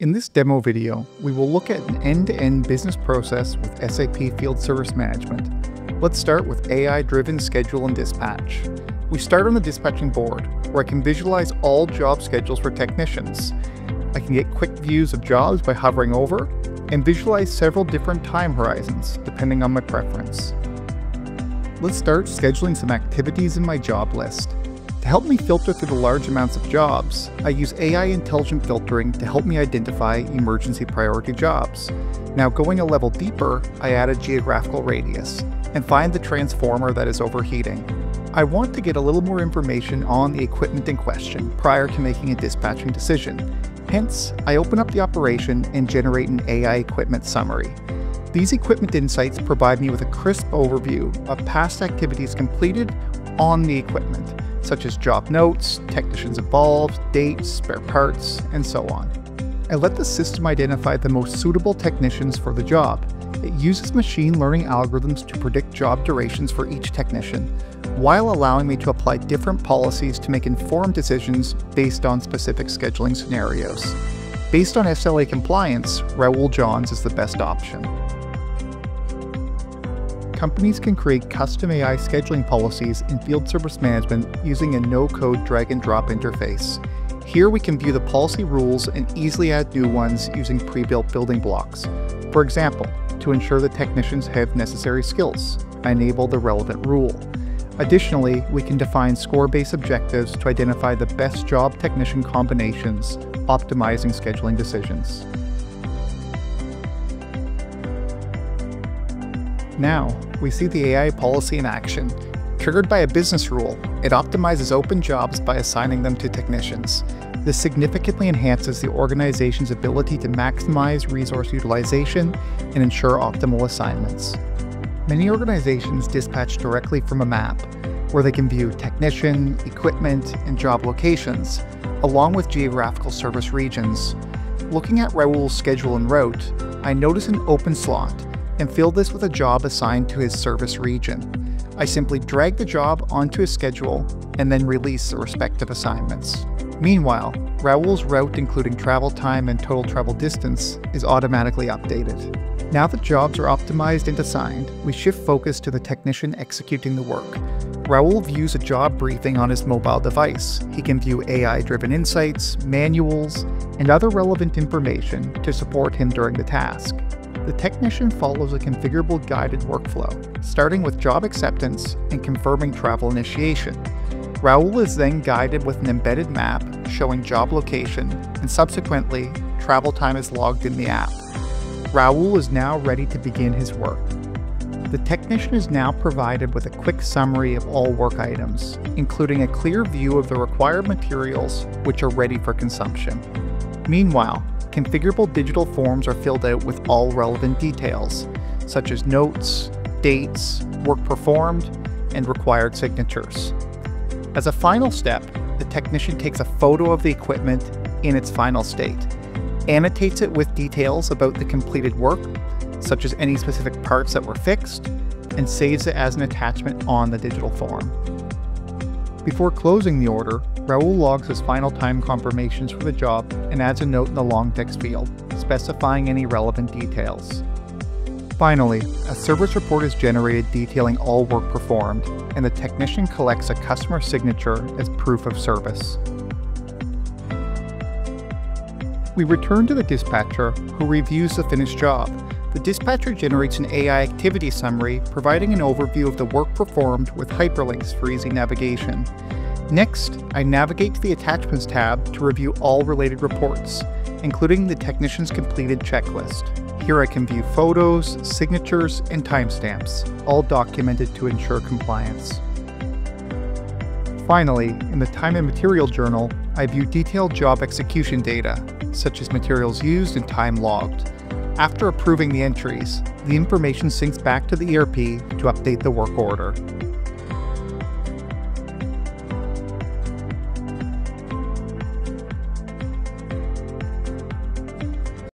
In this demo video, we will look at an end-to-end business process with SAP Field Service Management. Let's start with AI-driven schedule and dispatch. We start on the dispatching board, where I can visualize all job schedules for technicians. I can get quick views of jobs by hovering over, and visualize several different time horizons, depending on my preference. Let's start scheduling some activities in my job list. To help me filter through the large amounts of jobs, I use AI intelligent filtering to help me identify emergency priority jobs. Now going a level deeper, I add a geographical radius and find the transformer that is overheating. I want to get a little more information on the equipment in question prior to making a dispatching decision. Hence, I open up the operation and generate an AI equipment summary. These equipment insights provide me with a crisp overview of past activities completed on the equipment such as job notes, technicians involved, dates, spare parts, and so on. I let the system identify the most suitable technicians for the job. It uses machine learning algorithms to predict job durations for each technician, while allowing me to apply different policies to make informed decisions based on specific scheduling scenarios. Based on SLA compliance, Raoul Johns is the best option companies can create custom AI scheduling policies in field service management using a no-code drag-and-drop interface. Here we can view the policy rules and easily add new ones using pre-built building blocks. For example, to ensure the technicians have necessary skills, I enable the relevant rule. Additionally, we can define score-based objectives to identify the best job technician combinations, optimizing scheduling decisions. Now, we see the AI policy in action. Triggered by a business rule, it optimizes open jobs by assigning them to technicians. This significantly enhances the organization's ability to maximize resource utilization and ensure optimal assignments. Many organizations dispatch directly from a map, where they can view technician, equipment, and job locations, along with geographical service regions. Looking at Raoul's schedule and route, I notice an open slot and fill this with a job assigned to his service region. I simply drag the job onto his schedule and then release the respective assignments. Meanwhile, Raoul's route including travel time and total travel distance is automatically updated. Now that jobs are optimized and assigned, we shift focus to the technician executing the work. Raoul views a job briefing on his mobile device. He can view AI-driven insights, manuals, and other relevant information to support him during the task. The technician follows a configurable guided workflow, starting with job acceptance and confirming travel initiation. Raoul is then guided with an embedded map showing job location, and subsequently, travel time is logged in the app. Raoul is now ready to begin his work. The technician is now provided with a quick summary of all work items, including a clear view of the required materials which are ready for consumption. Meanwhile, configurable digital forms are filled out with all relevant details, such as notes, dates, work performed, and required signatures. As a final step, the technician takes a photo of the equipment in its final state, annotates it with details about the completed work, such as any specific parts that were fixed, and saves it as an attachment on the digital form. Before closing the order, Raoul logs his final time confirmations for the job and adds a note in the long text field, specifying any relevant details. Finally, a service report is generated detailing all work performed, and the technician collects a customer signature as proof of service. We return to the dispatcher, who reviews the finished job. The dispatcher generates an AI activity summary providing an overview of the work performed with hyperlinks for easy navigation. Next, I navigate to the Attachments tab to review all related reports, including the technician's completed checklist. Here I can view photos, signatures, and timestamps, all documented to ensure compliance. Finally, in the Time and Material Journal, I view detailed job execution data, such as materials used and time logged. After approving the entries, the information syncs back to the ERP to update the work order.